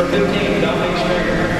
Number 15, Dominique Stringer.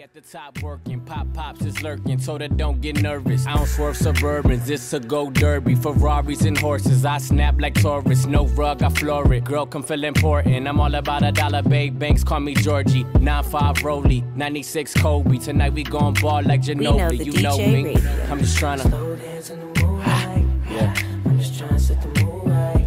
We at the top working, pop pops is lurking, told her don't get nervous. I don't swerve suburbans, this a go derby. Ferraris and horses, I snap like Taurus. No rug, I floor it. Girl, come feel important. I'm all about a dollar, babe. Banks call me Georgie. 9-5 Rolly, 96 Kobe. Tonight we gon' ball like We know Ginobili. the You know DJ me. radio. I'm just trying to. Slow dance in the moonlight. Ah, yeah. I'm just trying to set the mood right.